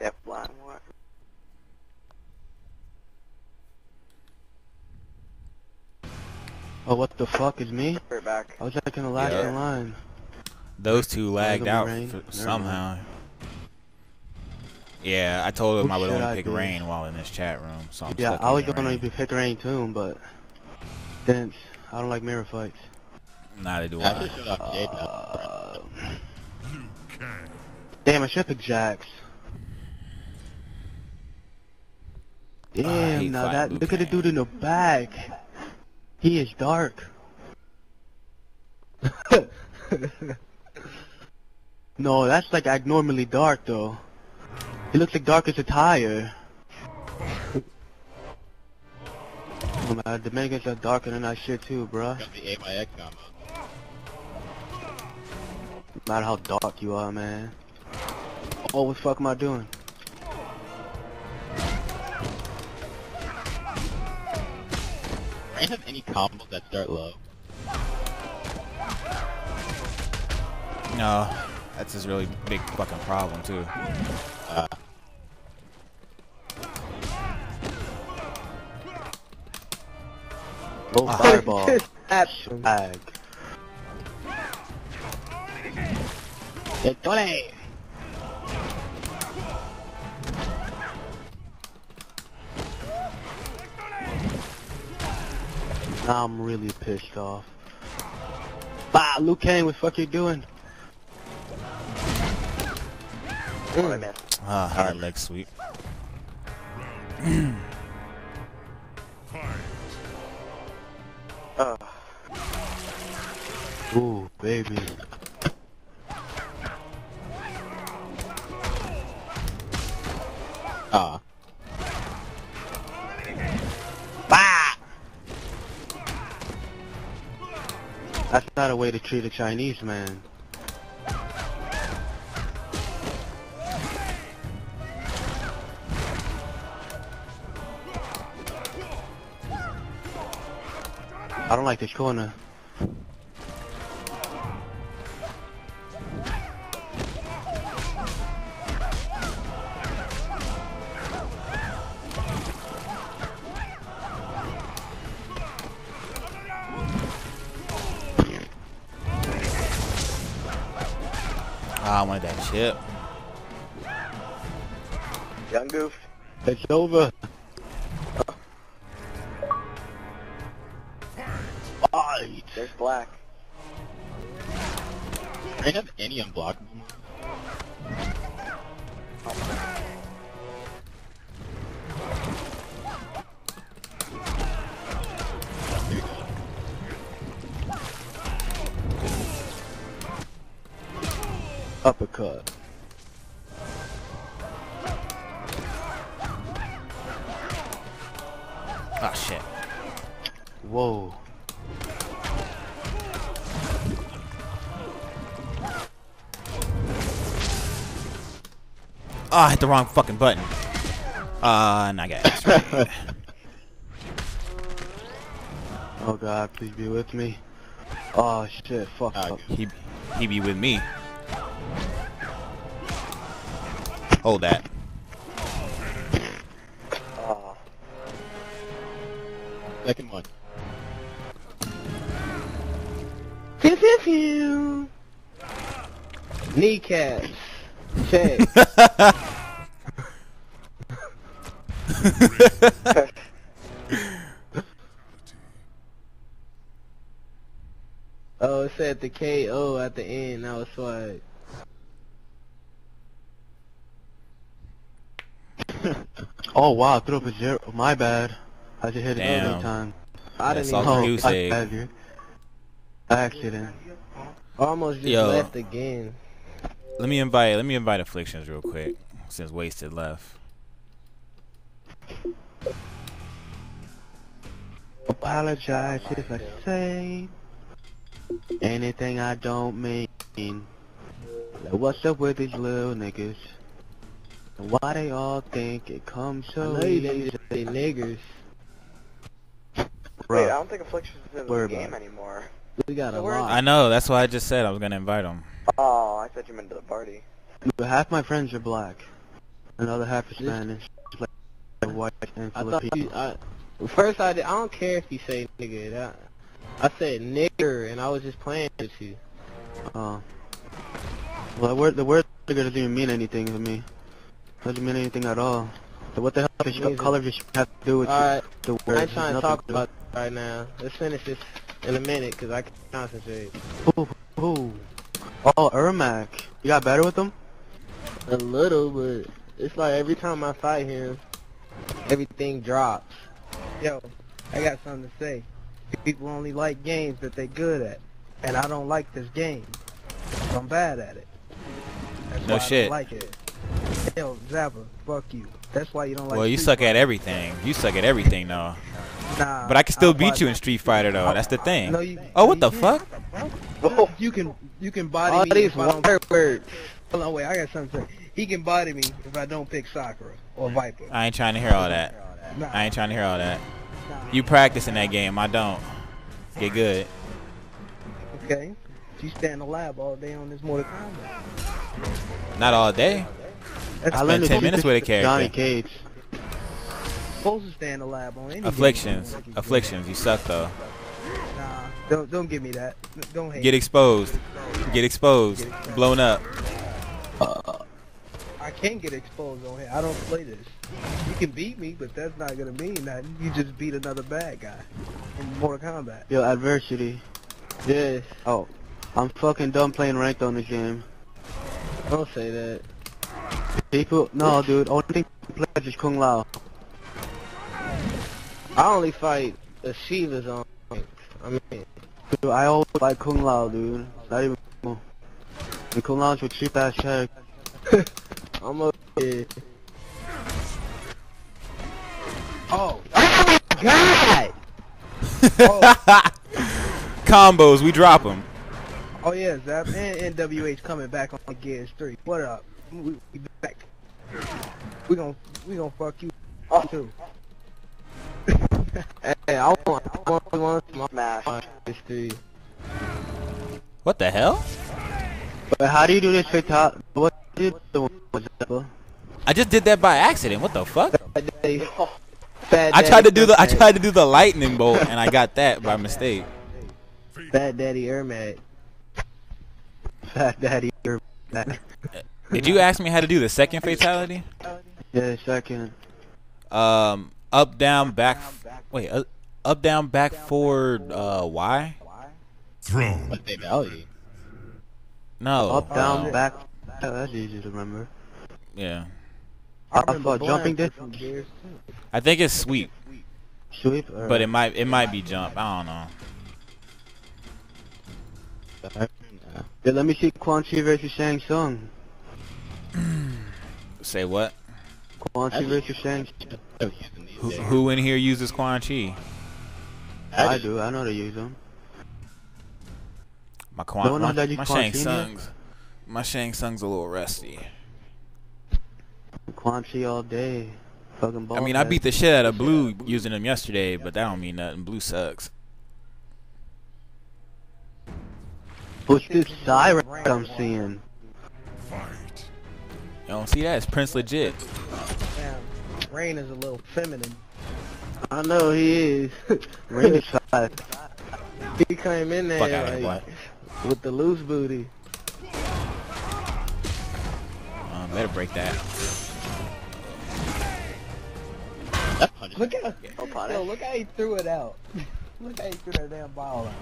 Yep, line what? Oh, what the fuck is me? We're back. I was like in the last Yeah. line. Those two lagged out rain? for, Never somehow. Yeah, I told him Who I would should only I pick be? rain while in this chat room, so I'm Yeah, stuck I was gonna rain. pick rain too, but didn't. I don't like mirror fights. Neither do I I. just shut off Jade now. Uh, damn, I should pick Jax. Damn, hate now that Liu look at the dude in the back. He is dark. no, that's like abnormally dark though. He looks like dark as a tire. Oh man, Dominicans are darker than that shit too, bruh. Got the A by X combo. No matter how dark you are, man. What the fuck am I doing? Rain have any combos that start low? No, that's his really big fucking problem too. Uh, Oh, fireball. That's Bag. Now I'm really pissed off. Bah, Liu Kang, what the fuck you doing? what I missed. Ah, hard leg sweep. Uh, Ooh, baby. ah. That's not a way to treat a Chinese man. I don't like this corner. Ah, I wanted that chip. young goof. It's over. Fight! There's black. I have any unblockable Uppercut. Ah, shit. Whoa. Ah, I hit the wrong fucking button. Uh, and I got it. Oh god, please be with me. Oh shit, fuck. Fuck. he he be with me. Hold that. Oh, Second one. Pew pew pew. Kneecaps. Check. oh, it said the KO at the end. That was swag. Oh wow, threw up a zero. My bad. I just hit it Damn. every time. I That's didn't all even oh, you know. say. I had you. Accident. Almost just Yo. left again. Let me invite let me invite afflictions real quick since wasted left. Apologize if I say anything I don't mean. Like, what's up with these little niggas? And why they all think it comes so I know you easy? didn't say niggers. wait, I don't think Affliction's in the game it. anymore. We got a So where is lot. I know, that's why I just said I was gonna invite him. Oh, I thought you meant to the party. But half my friends are black. Another half is Spanish. Like white and I thought Filipino. you. I, first, I did, I don't care if you say nigga. That, I said nigger, and I was just playing with you. Oh. Well, the word the word nigger doesn't even mean anything to me. Doesn't mean anything at all. So what the hell does Means it- color just have to do with All right, the word? I ain't There's trying to talk do. about it right now. Let's finish this in a minute, cause I can't concentrate. Who? Who? Oh, Ermac. You got better with him? A little, but it's like every time I fight him, everything drops. Yo, I got something to say. People only like games that they're good at, and I don't like this game. I'm bad at it. That's No why I shit. don't like it. Yo, Zappa, fuck you. That's why you don't like. Well, you Street suck at everything. You suck at everything, though. Nah, But I can still I'll beat buy- you in Street Fighter, though. That's the thing. No, you, Oh, what the can't. fuck? Oh, You can you can body All me these if I don't. water words. Hold on, wait. I got something to say. He can body me if I don't pick Sakura or mm. Viper. I ain't trying to hear all that. Nah, I ain't trying to hear all that. nah. You practice in that game. I don't. Get good. okay? You stay in the lab all day on this Mortal Kombat. Not all day. That's I spent learned 10 minutes with a character. Johnny Cage. supposed to stay in the lab on any. Afflictions. Like Afflictions. You suck, though. Nah, don't don't give me that. Don't hate. Get exposed. Get exposed. Blown up. I can't get exposed on here. I don't play this. You can beat me, but that's not gonna mean nothing. You just beat another bad guy in Mortal Kombat. Yo, adversity. Yes, Oh, I'm fucking done playing ranked on this game. don't say that. People, no, dude. Only I is Kung Lao. I only fight the Shivas on. I mean, Dude, I always like Kung Lao, dude. It's not even cool. And Kung Lao's with cheap ass character. I'm a. Yeah. Oh, oh God. Combos. We drop them. oh yeah, Zap and NWH coming back on Gears 3. What up? We, we back. We gon' we gon' fuck you oh. too. Hey, I want, I want, I want my smash. history. What the hell? But how do you do this fatal? What did the one? I just did that by accident. What the fuck? Fat Daddy. Fat I tried to do the I tried to do the lightning bolt and I got that by mistake. Fat Daddy Ermac. Fat Daddy. or that. Uh, Did you ask me how to do the second fatality? Yeah, second. Um, up, down, back. Wait, uh, up, down, back, forward. Uh, Y? Throne. What they value? No. Up, down, uh, back. Yeah, that's easy to remember. Yeah. I Up, remember uh, jumping Blind distance. from Gears I think it's sweep, Sweep. Or, but it might it might be jump. I don't know. yeah, let me see Quan Chi versus Shang Tsung. Say what? Quan Chi versus Shang Who, who in here uses Quan Chi? I do. I know how to use them. My No Quan, one my, knows my Quan Shang Chi yet? Tsung's my Shang Tsung's a little rusty. Quan Chi all day. Fucking ball. I mean, I beat the shit out of Blue using them yesterday, but that don't mean nothing. Blue sucks. What's this siren I'm seeing? You don't see that? It's Prince legit. Damn, Rain is a little feminine. I know he is. Rain is five. he came in there Fuck here, like, with the loose booty. Um, better break that. Look at Oh, yo, look how he threw it out. look how he threw that damn ball out.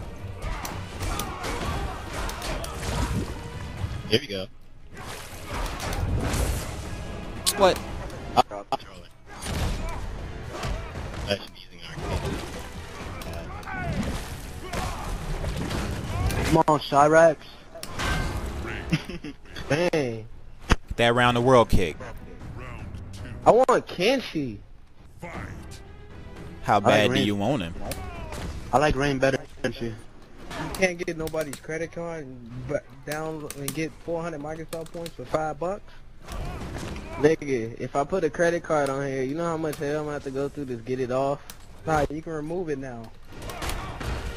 Here we go. What? I'll throw it. I should be using arcade. Come on, Cyrax. Dang. That round the world kick. I want Kenshi. How bad do you want him? I like Rain better than she. You can't get nobody's credit card and down and get 400 Microsoft points for five bucks. Nigga, if I put a credit card on here, you know how much hell I'm gonna have to go through to get it off? Nah, you can remove it now.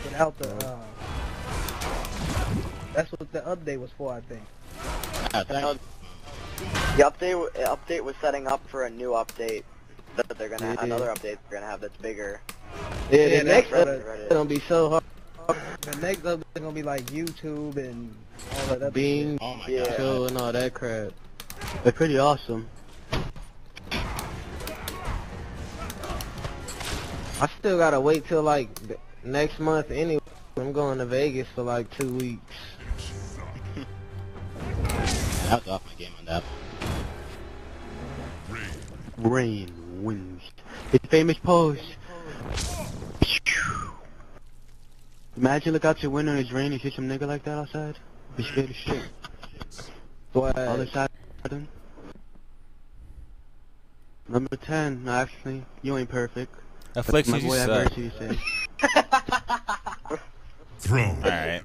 Without the, uh... That's what the update was for, I think. Ah, The update update was setting up for a new update that they're gonna Yeah. another update they're gonna have that's bigger. Yeah, Yeah, the next that's up is gonna be so hard. The next update is gonna be like YouTube and all that other Bing Oh my Yeah. god. and all that crap. They're pretty awesome. I still gotta wait till like next month anyway. I'm going to Vegas for like two weeks. That was off my game on that. Rain wins. His famous pose. Imagine look out your window and it's raining, you see some nigga like that outside. Be scared as shit. But All the side. Number 10, actually, you ain't perfect. Afflictions, My you boy suck. Adversity said. Throw. Alright.